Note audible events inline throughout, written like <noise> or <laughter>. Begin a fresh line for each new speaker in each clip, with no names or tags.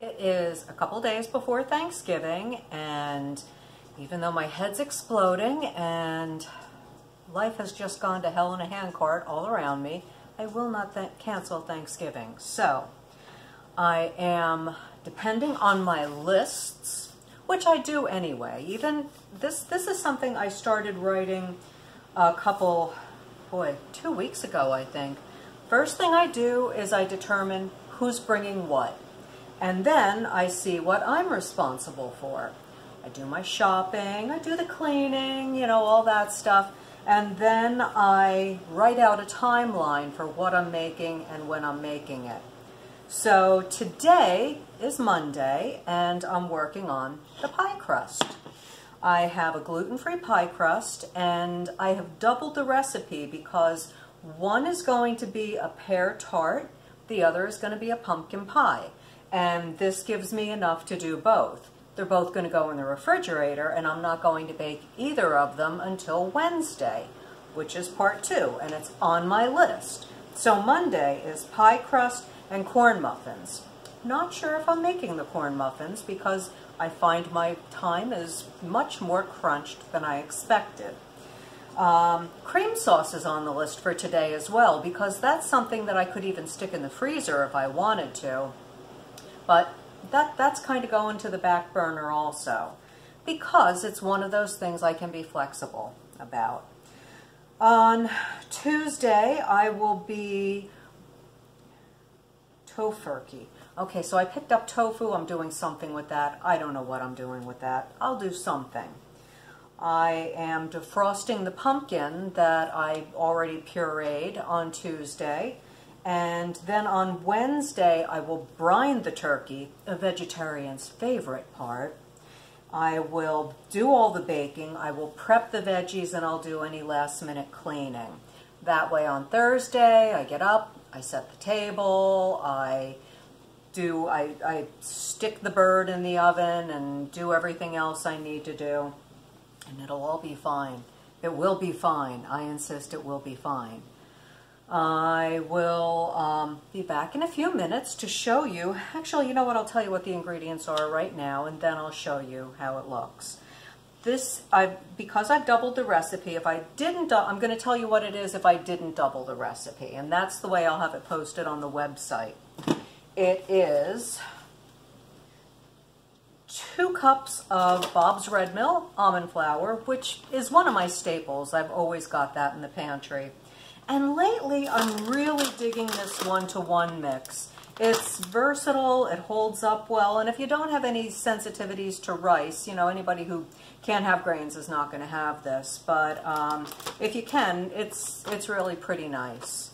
It is a couple days before Thanksgiving, and even though my head's exploding and life has just gone to hell in a handcart all around me, I will not th cancel Thanksgiving. So, I am depending on my lists, which I do anyway. Even this, this is something I started writing a couple, boy, two weeks ago, I think. First thing I do is I determine who's bringing what. And then I see what I'm responsible for. I do my shopping, I do the cleaning, you know, all that stuff. And then I write out a timeline for what I'm making and when I'm making it. So today is Monday and I'm working on the pie crust. I have a gluten-free pie crust and I have doubled the recipe because one is going to be a pear tart, the other is going to be a pumpkin pie and this gives me enough to do both. They're both going to go in the refrigerator, and I'm not going to bake either of them until Wednesday, which is part two, and it's on my list. So Monday is pie crust and corn muffins. Not sure if I'm making the corn muffins because I find my time is much more crunched than I expected. Um, cream sauce is on the list for today as well because that's something that I could even stick in the freezer if I wanted to. But that, that's kind of going to the back burner also because it's one of those things I can be flexible about. On Tuesday, I will be tofurkey. Okay, so I picked up tofu. I'm doing something with that. I don't know what I'm doing with that. I'll do something. I am defrosting the pumpkin that I already pureed on Tuesday. And then on Wednesday, I will brine the turkey, a vegetarian's favorite part. I will do all the baking, I will prep the veggies, and I'll do any last minute cleaning. That way on Thursday, I get up, I set the table, I do, I, I stick the bird in the oven and do everything else I need to do, and it'll all be fine. It will be fine. I insist it will be fine. I will um, be back in a few minutes to show you, actually, you know what, I'll tell you what the ingredients are right now, and then I'll show you how it looks. This, I because I've doubled the recipe, if I didn't, I'm going to tell you what it is if I didn't double the recipe, and that's the way I'll have it posted on the website. It is two cups of Bob's Red Mill almond flour, which is one of my staples. I've always got that in the pantry. And lately, I'm really digging this one-to-one -one mix. It's versatile, it holds up well, and if you don't have any sensitivities to rice, you know, anybody who can't have grains is not going to have this, but um, if you can, it's, it's really pretty nice.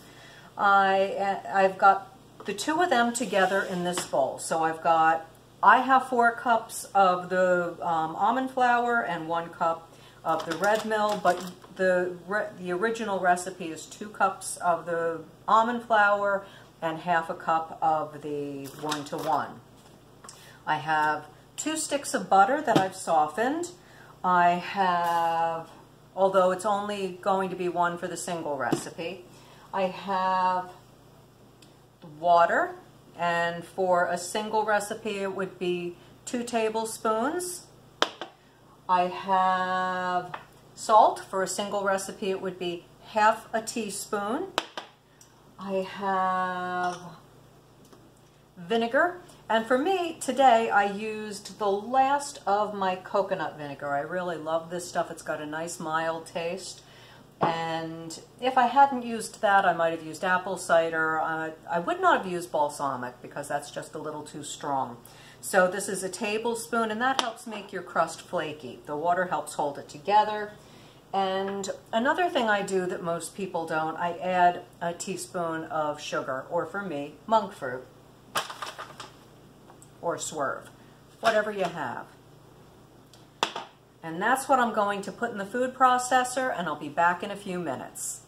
I, I've got the two of them together in this bowl. So I've got, I have four cups of the um, almond flour and one cup of the red mill, but the, the original recipe is two cups of the almond flour and half a cup of the one-to-one. -one. I have two sticks of butter that I've softened. I have, although it's only going to be one for the single recipe, I have water, and for a single recipe it would be two tablespoons. I have Salt, for a single recipe, it would be half a teaspoon. I have vinegar. And for me, today, I used the last of my coconut vinegar. I really love this stuff. It's got a nice mild taste. And if I hadn't used that, I might have used apple cider. Uh, I would not have used balsamic because that's just a little too strong. So this is a tablespoon, and that helps make your crust flaky. The water helps hold it together. And another thing I do that most people don't, I add a teaspoon of sugar, or for me, monk fruit, or swerve, whatever you have. And that's what I'm going to put in the food processor, and I'll be back in a few minutes.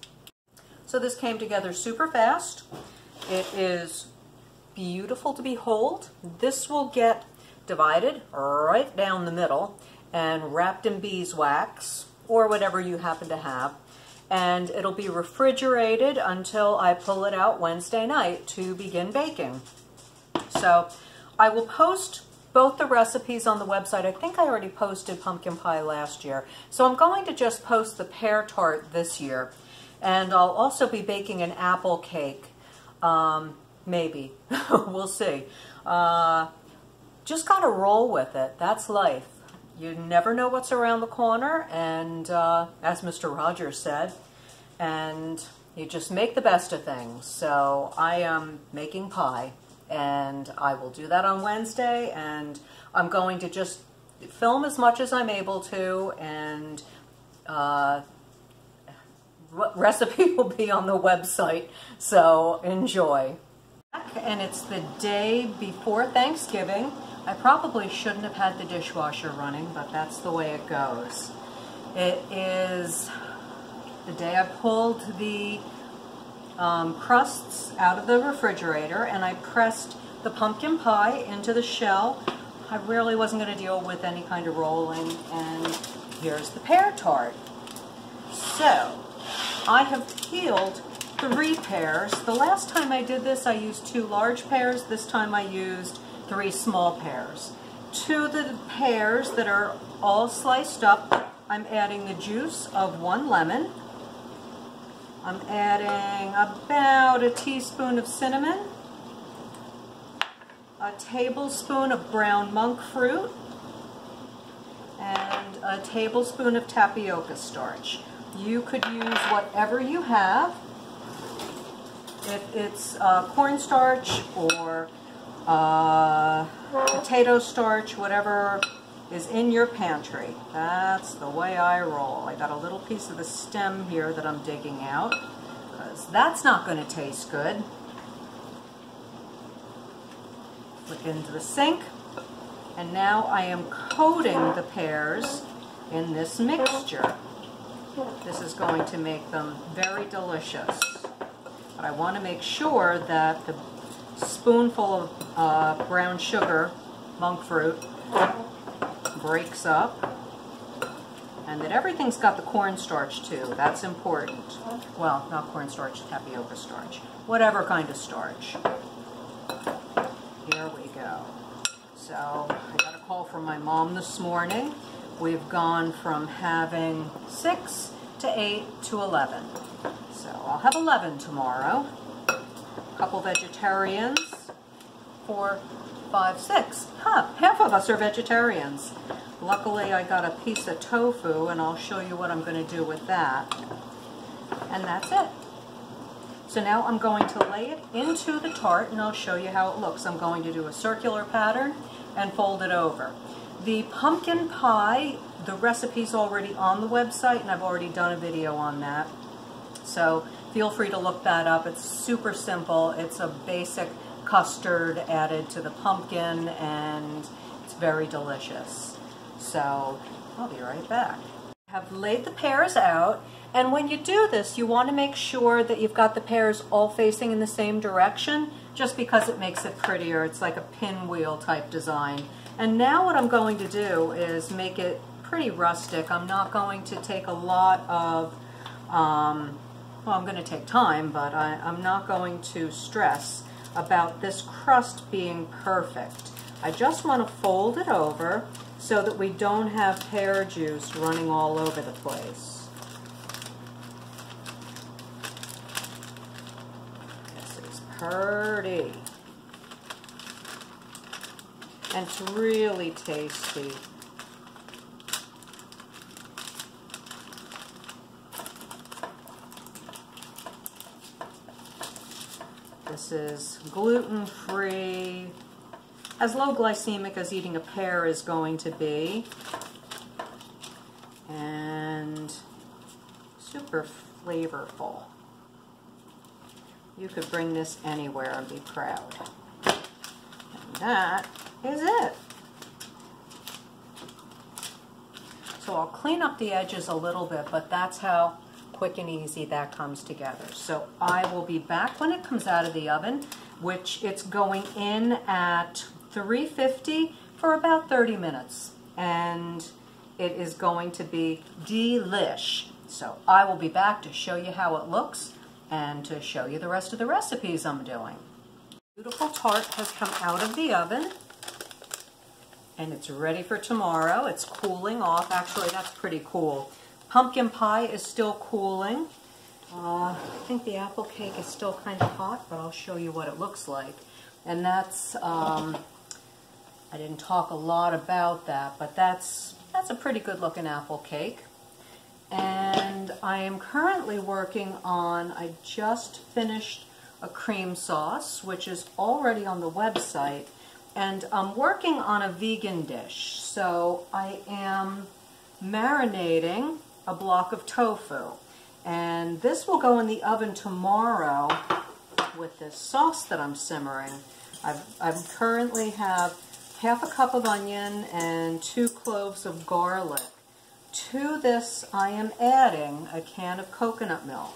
So this came together super fast. It is beautiful to behold. This will get divided right down the middle and wrapped in beeswax or whatever you happen to have. And it'll be refrigerated until I pull it out Wednesday night to begin baking. So I will post both the recipes on the website. I think I already posted pumpkin pie last year. So I'm going to just post the pear tart this year. And I'll also be baking an apple cake. Um, maybe. <laughs> we'll see. Uh, just got to roll with it. That's life. You never know what's around the corner. And uh, as Mr. Rogers said, and you just make the best of things. So I am making pie and I will do that on Wednesday and I'm going to just film as much as I'm able to and uh, recipe <laughs> will be on the website so enjoy and it's the day before Thanksgiving I probably shouldn't have had the dishwasher running but that's the way it goes it is the day I pulled the um, crusts out of the refrigerator and I pressed the pumpkin pie into the shell. I really wasn't going to deal with any kind of rolling and here's the pear tart. So I have peeled three pears. The last time I did this I used two large pears. This time I used three small pears. To the pears that are all sliced up, I'm adding the juice of one lemon, I'm adding about a teaspoon of cinnamon, a tablespoon of brown monk fruit, and a tablespoon of tapioca starch. You could use whatever you have. If it's uh, cornstarch or uh, potato starch, whatever is in your pantry. That's the way I roll. I got a little piece of the stem here that I'm digging out because that's not going to taste good. Flip into the sink. And now I am coating the pears in this mixture. This is going to make them very delicious. But I want to make sure that the spoonful of uh, brown sugar, monk fruit, breaks up and that everything's got the cornstarch too. That's important. Well, not cornstarch, tapioca starch. Whatever kind of starch. Here we go. So I got a call from my mom this morning. We've gone from having 6 to 8 to 11. So I'll have 11 tomorrow. A couple vegetarians. Four, five, six. Huh, half of us are vegetarians. Luckily, I got a piece of tofu, and I'll show you what I'm going to do with that. And that's it. So now I'm going to lay it into the tart, and I'll show you how it looks. I'm going to do a circular pattern and fold it over. The pumpkin pie, the recipe's already on the website, and I've already done a video on that. So feel free to look that up. It's super simple. It's a basic custard added to the pumpkin and it's very delicious. So I'll be right back. I have laid the pears out and when you do this you want to make sure that you've got the pears all facing in the same direction just because it makes it prettier. It's like a pinwheel type design. And now what I'm going to do is make it pretty rustic. I'm not going to take a lot of, um, well I'm going to take time, but I, I'm not going to stress about this crust being perfect. I just want to fold it over so that we don't have pear juice running all over the place. This is pretty. And it's really tasty. Is gluten-free, as low glycemic as eating a pear is going to be. And super flavorful. You could bring this anywhere and be proud. And that is it. So I'll clean up the edges a little bit, but that's how quick and easy that comes together. So I will be back when it comes out of the oven, which it's going in at 350 for about 30 minutes. And it is going to be delish. So I will be back to show you how it looks and to show you the rest of the recipes I'm doing. Beautiful tart has come out of the oven and it's ready for tomorrow. It's cooling off. Actually, that's pretty cool. Pumpkin pie is still cooling. Uh, I think the apple cake is still kind of hot, but I'll show you what it looks like. And that's, um, I didn't talk a lot about that, but that's, that's a pretty good looking apple cake. And I am currently working on, I just finished a cream sauce, which is already on the website. And I'm working on a vegan dish. So I am marinating a block of tofu. And this will go in the oven tomorrow with this sauce that I'm simmering. I've, I currently have half a cup of onion and two cloves of garlic. To this, I am adding a can of coconut milk.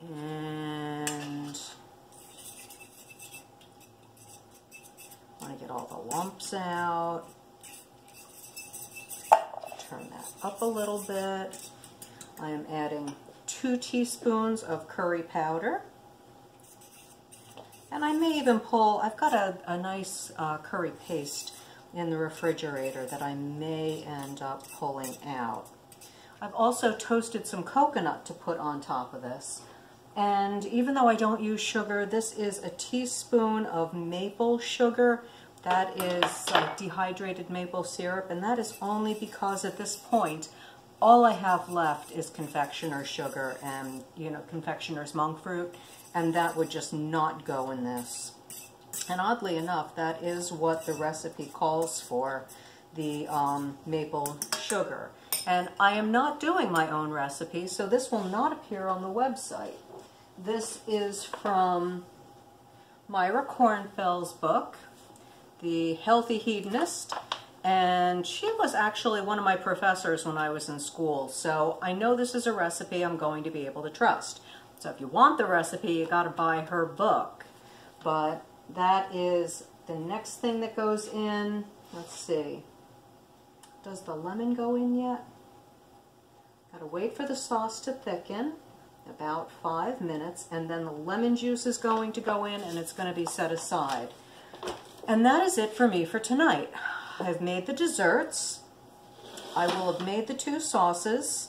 And I want to get all the lumps out. Turn that up a little bit. I am adding two teaspoons of curry powder. And I may even pull, I've got a, a nice uh, curry paste in the refrigerator that I may end up pulling out. I've also toasted some coconut to put on top of this. And even though I don't use sugar, this is a teaspoon of maple sugar. That is dehydrated maple syrup, and that is only because at this point, all I have left is confectioner's sugar and, you know, confectioner's monk fruit, and that would just not go in this. And oddly enough, that is what the recipe calls for, the um, maple sugar. And I am not doing my own recipe, so this will not appear on the website. This is from Myra Kornfeld's book, The Healthy Hedonist, and she was actually one of my professors when I was in school, so I know this is a recipe I'm going to be able to trust. So if you want the recipe, you got to buy her book. But that is the next thing that goes in. Let's see. Does the lemon go in yet? Got to wait for the sauce to thicken about five minutes, and then the lemon juice is going to go in and it's going to be set aside. And that is it for me for tonight. I've made the desserts. I will have made the two sauces.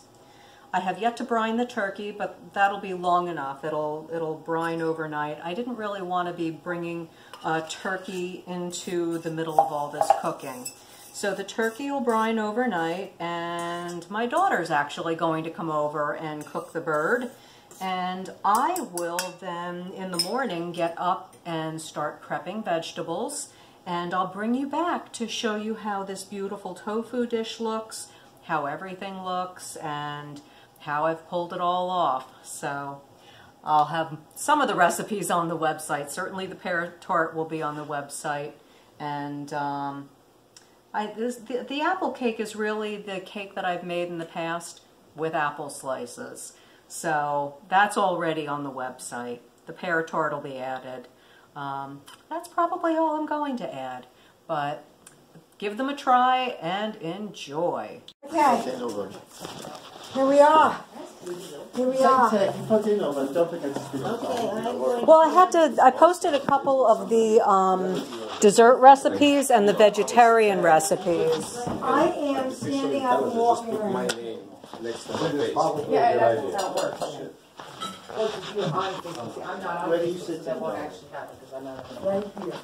I have yet to brine the turkey, but that'll be long enough. It'll, it'll brine overnight. I didn't really want to be bringing uh, turkey into the middle of all this cooking. So the turkey will brine overnight, and my daughter's actually going to come over and cook the bird. And I will then, in the morning, get up and start prepping vegetables. And I'll bring you back to show you how this beautiful tofu dish looks, how everything looks, and how I've pulled it all off. So I'll have some of the recipes on the website. Certainly the pear tart will be on the website. And um, I, this, the, the apple cake is really the cake that I've made in the past with apple slices. So that's already on the website. The pear tart will be added. Um, that's probably all I'm going to add. But give them a try and enjoy.
Okay, here we are. Here we are.
Put in over, don't forget to spin it off.
Well, I had to, I posted a couple of the um, dessert recipes and the vegetarian recipes.
I am standing up and walking
My
around.
name next to my face.
Yeah, that's how it works. Well, if you're on Facebook, I'm not on
Where do you
Facebook,
sit
that won't actually happen, because I'm not.
Right here.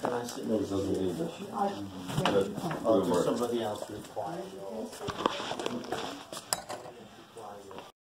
Can I sit?
No, it doesn't need.
I-
But
Or
it'll
does somebody else require you?